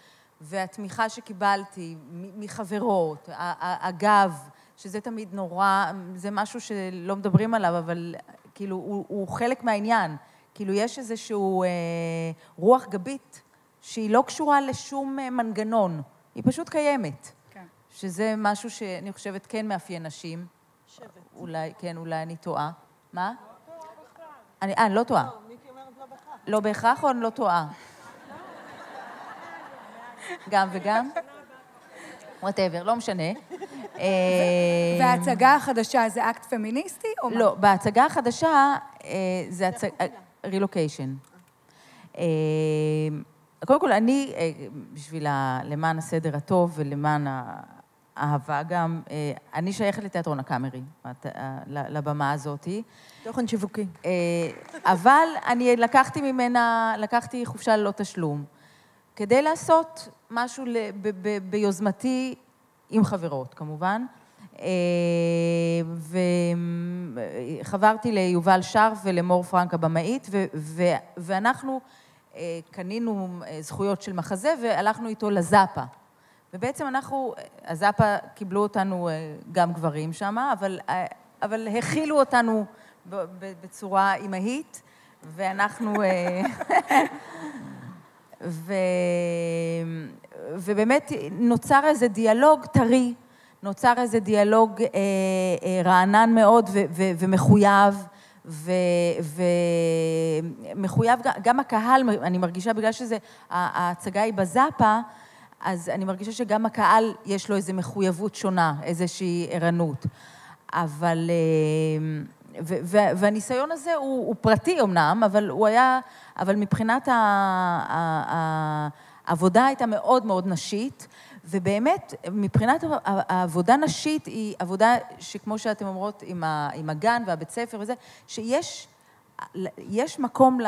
Speaker 7: והתמיכה שקיבלתי מחברות, הגב, שזה תמיד נורא, זה משהו שלא מדברים עליו, אבל כאילו הוא, הוא חלק מהעניין. כאילו יש איזשהו אה, רוח גבית שהיא לא קשורה לשום אה, מנגנון, היא פשוט קיימת. כן. שזה משהו שאני חושבת כן מאפיין נשים. שבט. אולי, כן, אולי אני טועה. מה? לא טועה בכלל. אני, אה, אני לא טועה. לא בהכרח או אני לא טועה? גם וגם? whatever, לא משנה.
Speaker 1: אה, וההצגה החדשה זה אקט פמיניסטי או מה?
Speaker 7: לא, בהצגה החדשה אה, זה הצגה... רילוקיישן. אה, קודם כל, אני, בשביל למען הסדר הטוב ולמען האהבה גם, אני שייכת לתיאטרון הקאמרי, לבמה הזאתי.
Speaker 5: תוכן שיווקי. אה,
Speaker 7: אבל אני לקחתי ממנה, לקחתי חופשה ללא תשלום, כדי לעשות משהו ב- ב- ביוזמתי עם חברות, כמובן. אה, וחברתי ליובל שרף ולמור פרנק הבמאית, ואנחנו אה, קנינו זכויות של מחזה והלכנו איתו לזאפה. ובעצם אנחנו, הזאפה קיבלו אותנו גם גברים שם, אבל, אבל הכילו אותנו בצורה אימהית, ואנחנו... אה, ו... ובאמת נוצר איזה דיאלוג טרי, נוצר איזה דיאלוג אה, אה, רענן מאוד ו- ו- ומחויב, ומחויב, ו- גם הקהל, אני מרגישה בגלל שההצגה היא בזאפה, אז אני מרגישה שגם הקהל יש לו איזו מחויבות שונה, איזושהי ערנות. אבל... אה, והניסיון הזה הוא, הוא פרטי אמנם, אבל הוא היה, אבל מבחינת העבודה הייתה מאוד מאוד נשית, ובאמת, מבחינת העבודה נשית היא עבודה שכמו שאתם אומרות, עם, ה, עם הגן והבית ספר וזה, שיש יש מקום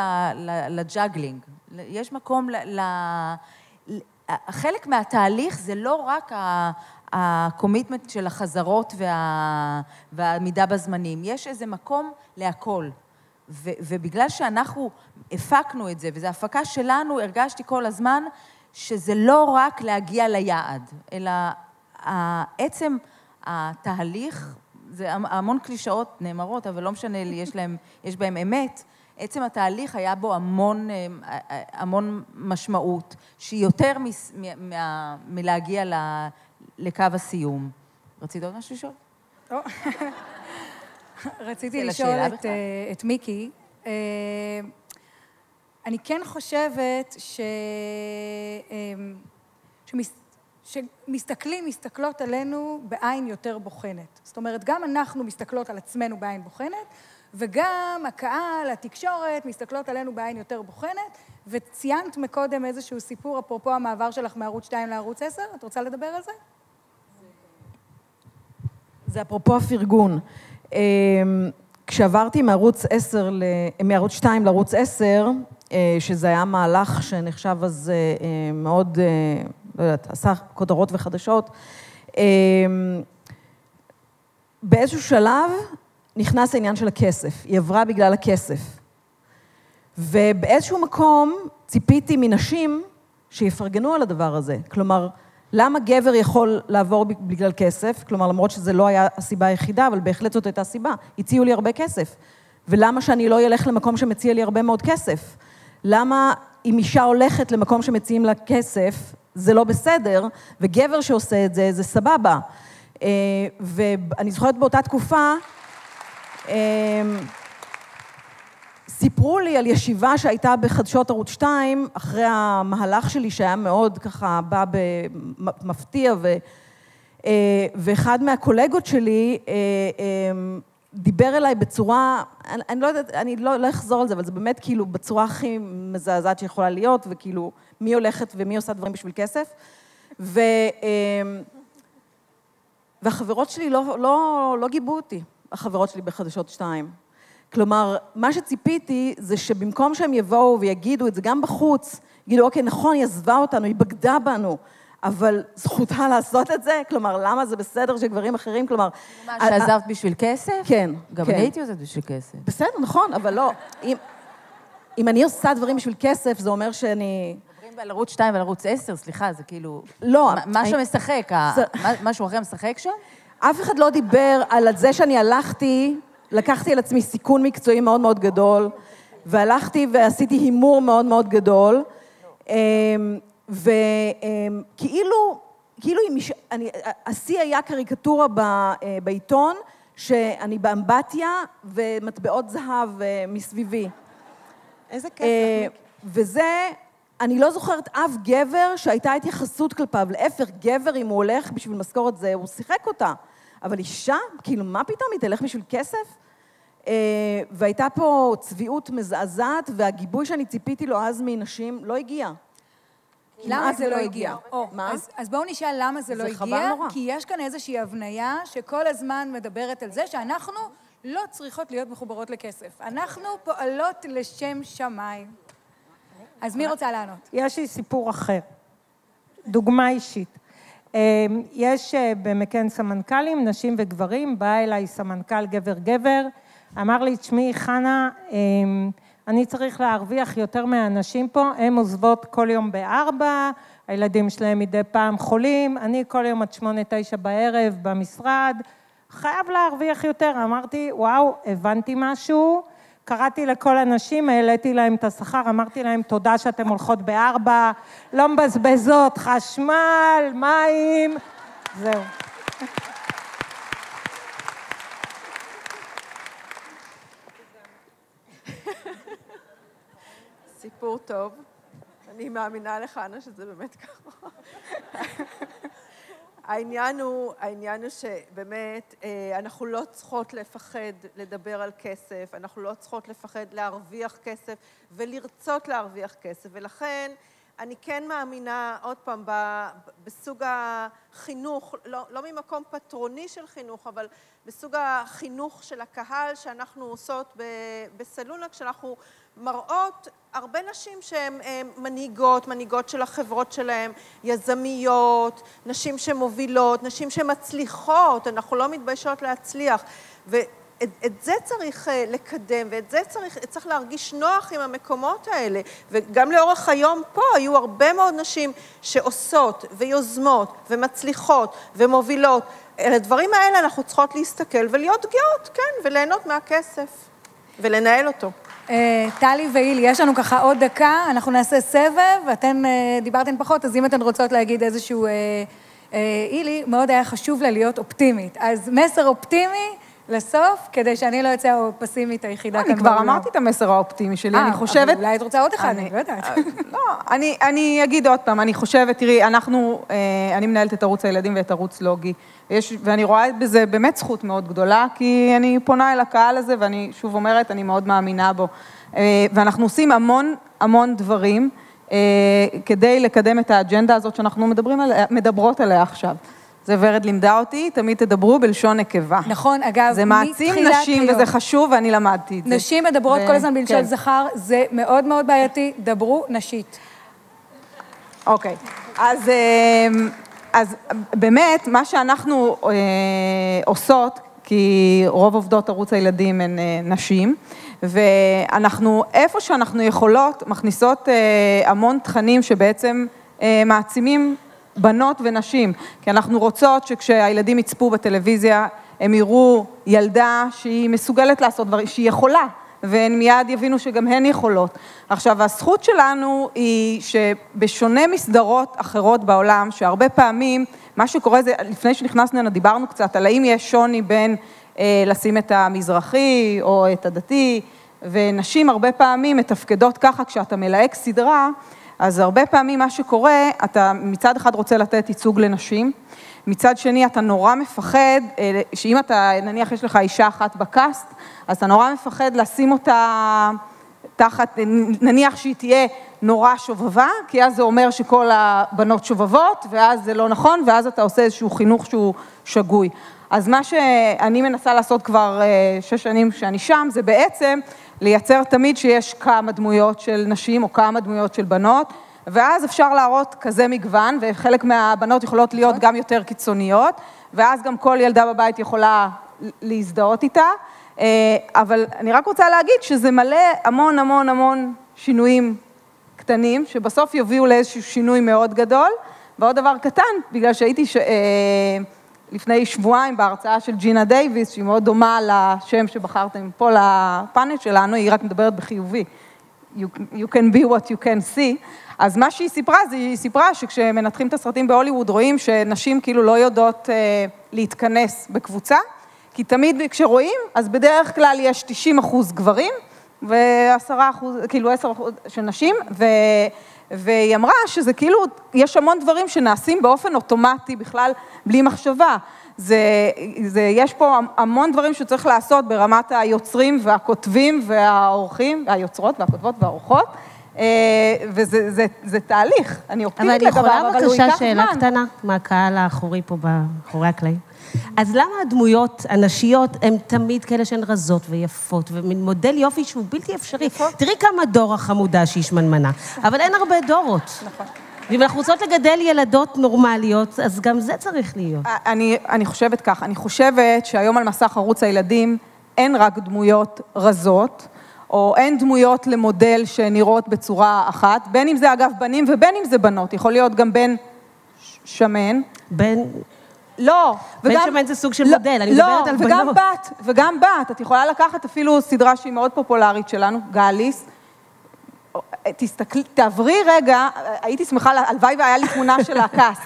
Speaker 7: לג'אגלינג, יש מקום ל... חלק מהתהליך זה לא רק הקומיטמנט של החזרות וה, והעמידה בזמנים. יש איזה מקום להכל. ו, ובגלל שאנחנו הפקנו את זה, וזו הפקה שלנו, הרגשתי כל הזמן שזה לא רק להגיע ליעד, אלא עצם התהליך, זה המון קלישאות נאמרות, אבל לא משנה לי, יש, להם, יש בהם אמת. עצם התהליך היה בו המון, המון משמעות, שהיא יותר מלהגיע לקו הסיום. רצית עוד משהו לשאול?
Speaker 1: רציתי לשאול את, אה, את מיקי. אני כן חושבת ש... אה, שמס... שמסתכלים, מסתכלות עלינו בעין יותר בוחנת. זאת אומרת, גם אנחנו מסתכלות על עצמנו בעין בוחנת, וגם הקהל, התקשורת, מסתכלות עלינו בעין יותר בוחנת, וציינת מקודם איזשהו סיפור, אפרופו המעבר שלך מערוץ 2 לערוץ 10, את רוצה לדבר על זה?
Speaker 2: זה אפרופו הפרגון. אמ, כשעברתי מערוץ 10, מערוץ 2 לערוץ 10, אה, שזה היה מהלך שנחשב אז אה, אה, מאוד, לא יודעת, עשה כותרות וחדשות, באיזשהו שלב נכנס העניין של הכסף. היא עברה בגלל הכסף. ובאיזשהו מקום ציפיתי מנשים שיפרגנו על הדבר הזה. כלומר, למה גבר יכול לעבור בגלל כסף? כלומר, למרות שזו לא היה הסיבה היחידה, אבל בהחלט זאת הייתה סיבה. הציעו לי הרבה כסף. ולמה שאני לא אלך למקום שמציע לי הרבה מאוד כסף? למה אם אישה הולכת למקום שמציעים לה כסף, זה לא בסדר, וגבר שעושה את זה, זה סבבה. אה, ואני זוכרת באותה תקופה, אה, סיפרו לי על ישיבה שהייתה בחדשות ערוץ 2, אחרי המהלך שלי, שהיה מאוד ככה, בא במפתיע, ואחד מהקולגות שלי דיבר אליי בצורה, אני, אני לא יודעת, אני לא, לא אחזור על זה, אבל זה באמת כאילו בצורה הכי מזעזעת שיכולה להיות, וכאילו, מי הולכת ומי עושה דברים בשביל כסף. ו, והחברות שלי לא, לא, לא גיבו אותי, החברות שלי בחדשות 2. כלומר, מה שציפיתי זה שבמקום שהם יבואו ויגידו את זה גם בחוץ, יגידו, אוקיי, נכון, היא עזבה אותנו, היא בגדה בנו, אבל זכותה לעשות את זה? כלומר, למה זה בסדר שגברים אחרים, כלומר...
Speaker 7: מה, שעזבת בשביל כסף?
Speaker 2: כן,
Speaker 7: גם
Speaker 2: כן.
Speaker 7: אני הייתי עוזבת בשביל כסף.
Speaker 2: בסדר, נכון, אבל לא. אם, אני עושה דברים בשביל כסף, זה אומר שאני...
Speaker 7: מדברים על ערוץ 2 ועל ערוץ 10, סליחה, זה כאילו...
Speaker 2: לא.
Speaker 7: מה שמשחק, משהו אחר משחק שם?
Speaker 2: אף אחד לא דיבר על זה שאני הלכתי, לקחתי על עצמי סיכון מקצועי מאוד מאוד גדול, והלכתי ועשיתי הימור מאוד מאוד גדול, אמ, וכאילו, כאילו, אם מיש- אני- השיא היה קריקטורה ב- אה, בעיתון, שאני באמבטיה ומטבעות זהב אה, מסביבי.
Speaker 5: איזה כיף
Speaker 2: אה,
Speaker 5: לך.
Speaker 2: וזה, אני לא זוכרת אף גבר שהייתה התייחסות כלפיו. להפך, גבר, אם הוא הולך בשביל משכורת זה, הוא שיחק אותה. אבל אישה, כאילו, מה פתאום, היא תלך בשביל כסף? והייתה פה צביעות מזעזעת, והגיבוי שאני ציפיתי לו אז מנשים לא הגיע.
Speaker 1: למה זה לא
Speaker 2: ולא
Speaker 1: הגיע?
Speaker 2: הגיע. מה?
Speaker 1: אז, בואו נשאל למה זה לא
Speaker 2: זה חבל
Speaker 1: הגיע,
Speaker 2: נורא.
Speaker 1: כי יש כאן איזושהי הבניה שכל הזמן מדברת על זה שאנחנו לא צריכות להיות מחוברות לכסף. אנחנו פועלות לשם שמיים. אז מי רוצה לענות?
Speaker 3: יש לי סיפור אחר, דוגמה אישית. אה, יש אה, במקן סמנכ"לים, נשים וגברים, בא אליי סמנכ"ל גבר-גבר, אמר לי, תשמעי, חנה, אה, אני צריך להרוויח יותר מהנשים פה, הן עוזבות כל יום בארבע, הילדים שלהם מדי פעם חולים, אני כל יום עד שמונה, תשע בערב במשרד, חייב להרוויח יותר. אמרתי, וואו, הבנתי משהו. קראתי לכל הנשים, העליתי להם את השכר, אמרתי להם, תודה שאתם הולכות בארבע, לא מבזבזות חשמל, מים, זהו.
Speaker 4: סיפור טוב. אני מאמינה לך, אנה, שזה באמת ככה. העניין הוא, העניין הוא שבאמת, אה, אנחנו לא צריכות לפחד לדבר על כסף, אנחנו לא צריכות לפחד להרוויח כסף ולרצות להרוויח כסף, ולכן אני כן מאמינה, עוד פעם, ב- בסוג החינוך, לא, לא ממקום פטרוני של חינוך, אבל בסוג החינוך של הקהל שאנחנו עושות בסלונה, כשאנחנו מראות הרבה נשים שהן אה, מנהיגות, מנהיגות של החברות שלהן, יזמיות, נשים שמובילות, נשים שמצליחות, אנחנו לא מתביישות להצליח. ואת את זה צריך אה, לקדם, ואת זה צריך, צריך להרגיש נוח עם המקומות האלה. וגם לאורך היום פה היו הרבה מאוד נשים שעושות ויוזמות ומצליחות ומובילות. על הדברים האלה אנחנו צריכות להסתכל ולהיות גאות, כן, וליהנות מהכסף ולנהל אותו.
Speaker 1: אה, טלי והילי, יש לנו ככה עוד דקה, אנחנו נעשה סבב, אתן אה, דיברתן פחות, אז אם אתן רוצות להגיד איזשהו... אה, אה, הילי, מאוד היה חשוב לה להיות אופטימית. אז מסר אופטימי לסוף, כדי שאני לא אצא הפסימית היחידה כאן
Speaker 6: אני כבר. אמרתי את המסר האופטימי שלי, אני חושבת...
Speaker 1: אולי את רוצה עוד אחד,
Speaker 6: אני-
Speaker 1: לא יודעת.
Speaker 6: לא, אני, אגיד עוד פעם, אני חושבת, תראי, אנחנו, אני מנהלת את ערוץ הילדים ואת ערוץ לוגי, ויש, ואני רואה בזה באמת זכות מאוד גדולה, כי אני פונה אל הקהל הזה, ואני שוב אומרת, אני מאוד מאמינה בו. אה, ואנחנו עושים המון המון דברים אה, כדי לקדם את האג'נדה הזאת שאנחנו מדברים עליה, מדברות עליה עכשיו. זה ורד לימדה אותי, תמיד תדברו בלשון נקבה.
Speaker 1: נכון, אגב,
Speaker 6: זה מעצים נשים
Speaker 1: היום.
Speaker 6: וזה חשוב, ואני למדתי את זה.
Speaker 1: נשים מדברות
Speaker 6: ו-
Speaker 1: כל הזמן בלשון
Speaker 6: כן.
Speaker 1: זכר, זה מאוד מאוד בעייתי, דברו נשית.
Speaker 6: אוקיי, אז, אמ, אז באמת, מה שאנחנו אה, עושות, כי רוב עובדות ערוץ הילדים הן אה, נשים, ואנחנו, איפה שאנחנו יכולות, מכניסות אה, המון תכנים שבעצם אה, מעצימים בנות ונשים, כי אנחנו רוצות שכשהילדים יצפו בטלוויזיה, הם יראו ילדה שהיא מסוגלת לעשות דברים, שהיא יכולה, והן מיד יבינו שגם הן יכולות. עכשיו, הזכות שלנו היא שבשונה מסדרות אחרות בעולם, שהרבה פעמים, מה שקורה זה, לפני שנכנסנו הנה דיברנו קצת על האם יש שוני בין אה, לשים את המזרחי או את הדתי, ונשים הרבה פעמים מתפקדות ככה כשאתה מלהק סדרה, אז הרבה פעמים מה שקורה, אתה מצד אחד רוצה לתת ייצוג לנשים, מצד שני אתה נורא מפחד, אה, שאם אתה, נניח יש לך אישה אחת בקאסט, אז אתה נורא מפחד לשים אותה תחת, נניח שהיא תהיה נורא שובבה, כי אז זה אומר שכל הבנות שובבות, ואז זה לא נכון, ואז אתה עושה איזשהו חינוך שהוא שגוי. אז מה שאני מנסה לעשות כבר אה, שש שנים שאני שם, זה בעצם לייצר תמיד שיש כמה דמויות של נשים או כמה דמויות של בנות, ואז אפשר להראות כזה מגוון, וחלק מהבנות יכולות להיות גם יותר קיצוניות, ואז גם כל ילדה בבית יכולה להזדהות איתה. אה, אבל אני רק רוצה להגיד שזה מלא המון המון המון שינויים קטנים, שבסוף יובילו לאיזשהו שינוי מאוד גדול. ועוד דבר קטן, בגלל שהייתי ש... אה, לפני שבועיים בהרצאה של ג'ינה דייוויס, שהיא מאוד דומה לשם שבחרתם פה לפאנל שלנו, היא רק מדברת בחיובי. You, you can be what you can see. אז מה שהיא סיפרה, זה היא סיפרה שכשמנתחים את הסרטים בהוליווד רואים שנשים כאילו לא יודעות אה, להתכנס בקבוצה, כי תמיד כשרואים, אז בדרך כלל יש 90 אחוז גברים ו-10 אחוז, כאילו 10 אחוז של נשים, ו... והיא אמרה שזה כאילו, יש המון דברים שנעשים באופן אוטומטי בכלל, בלי מחשבה. זה, זה, יש פה המון דברים שצריך לעשות ברמת היוצרים והכותבים והעורכים, היוצרות והכותבות והעורכות, אה, וזה זה, זה תהליך, אני אופטימית לגביו, אבל הוא ייקח זמן.
Speaker 8: אבל אני יכולה בבקשה שאלה קטנה מהקהל האחורי פה, מאחורי הקלעים? אז למה הדמויות הנשיות הן תמיד כאלה שהן רזות ויפות, ומין מודל יופי שהוא בלתי אפשרי? תראי כמה דור החמודה שהיא שמנמנה, אבל אין הרבה דורות. נכון. ואם אנחנו רוצות לגדל ילדות נורמליות, אז גם זה צריך להיות.
Speaker 6: אני, אני חושבת כך, אני חושבת שהיום על מסך ערוץ הילדים אין רק דמויות רזות, או אין דמויות למודל שנראות בצורה אחת, בין אם זה אגב בנים ובין אם זה בנות, יכול להיות גם בן שמן.
Speaker 8: בן...
Speaker 6: לא.
Speaker 8: בן שמן זה סוג של לא, מודל, אני לא, מדברת על בנות.
Speaker 6: לא, וגם בת, וגם בת. את יכולה לקחת אפילו סדרה שהיא מאוד פופולרית שלנו, גאליס. תסתכלי, תעברי רגע, הייתי שמחה, הלוואי והיה לי תמונה של הכעס.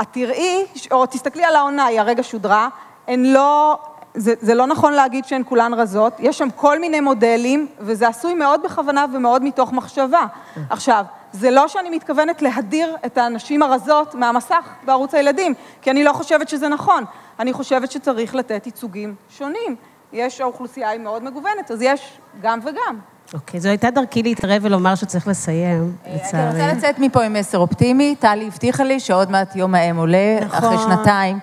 Speaker 6: את תראי, או תסתכלי על העונה, היא הרגע שודרה, הן לא, זה, זה לא נכון להגיד שהן כולן רזות, יש שם כל מיני מודלים, וזה עשוי מאוד בכוונה ומאוד מתוך מחשבה. עכשיו, זה לא שאני מתכוונת להדיר את הנשים הרזות מהמסך בערוץ הילדים, כי אני לא חושבת שזה נכון. אני חושבת שצריך לתת ייצוגים שונים. יש, האוכלוסייה היא מאוד מגוונת, אז יש גם וגם.
Speaker 8: אוקיי, זו הייתה דרכי להתערב ולומר שצריך לסיים,
Speaker 7: לצערי. אני רוצה לצאת מפה עם מסר אופטימי. טלי הבטיחה לי שעוד מעט יום האם עולה, נכון. אחרי שנתיים.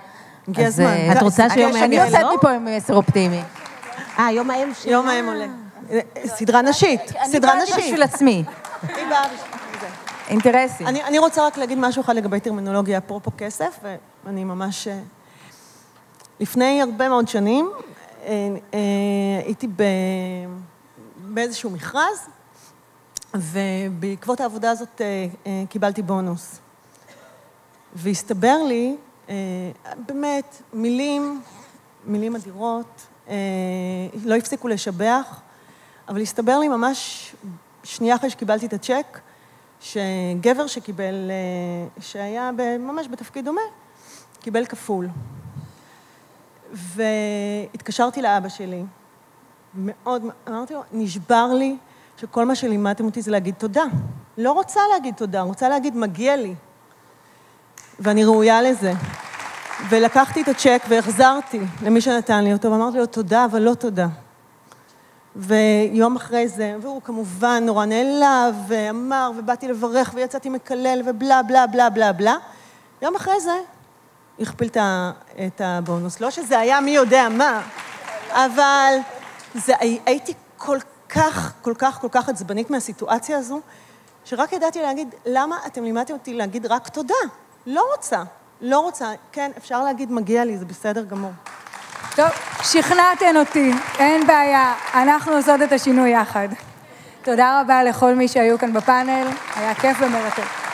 Speaker 8: הגיע הזמן. אה, את רוצה שיום האם
Speaker 7: יעלה? אני יוצאת מפה עם מסר אופטימי.
Speaker 8: אה, יום האם
Speaker 5: שלה. יום האם עולה. סדרה נשית, סדרה נשית.
Speaker 7: אני באה בשביל עצמי. היא באה אינטרסים.
Speaker 5: אני, אני רוצה רק להגיד משהו אחד לגבי טרמינולוגיה, אפרופו כסף, ואני ממש... אה, לפני הרבה מאוד שנים אה, הייתי ב... באיזשהו מכרז, ובעקבות העבודה הזאת קיבלתי בונוס. והסתבר לי, באמת, מילים, מילים אדירות, לא הפסיקו לשבח, אבל הסתבר לי ממש שנייה אחרי שקיבלתי את הצ'ק, שגבר שקיבל, שהיה ממש בתפקיד דומה, קיבל כפול. והתקשרתי לאבא שלי, מאוד, אמרתי לו, נשבר לי שכל מה שלימדתם אותי זה להגיד תודה. לא רוצה להגיד תודה, רוצה להגיד מגיע לי. ואני ראויה לזה. ולקחתי את הצ'ק והחזרתי למי שנתן לי אותו, ואמרתי לו תודה, אבל לא תודה. ויום אחרי זה, והוא כמובן נורא נעלב, ואמר, ובאתי לברך, ויצאתי מקלל, ובלה, בלה, בלה, בלה, בלה. יום אחרי זה, הכפיל את הבונוס. לא שזה היה מי יודע מה, אבל זה, הייתי כל כך, כל כך, כל כך עצבנית מהסיטואציה הזו, שרק ידעתי להגיד, למה אתם לימדתם אותי להגיד רק תודה? לא רוצה, לא רוצה. כן, אפשר להגיד מגיע לי, זה בסדר גמור.
Speaker 1: טוב, שכנעתן אותי, אין בעיה, אנחנו עושות את השינוי יחד. תודה רבה לכל מי שהיו כאן בפאנל, היה כיף ומרתק.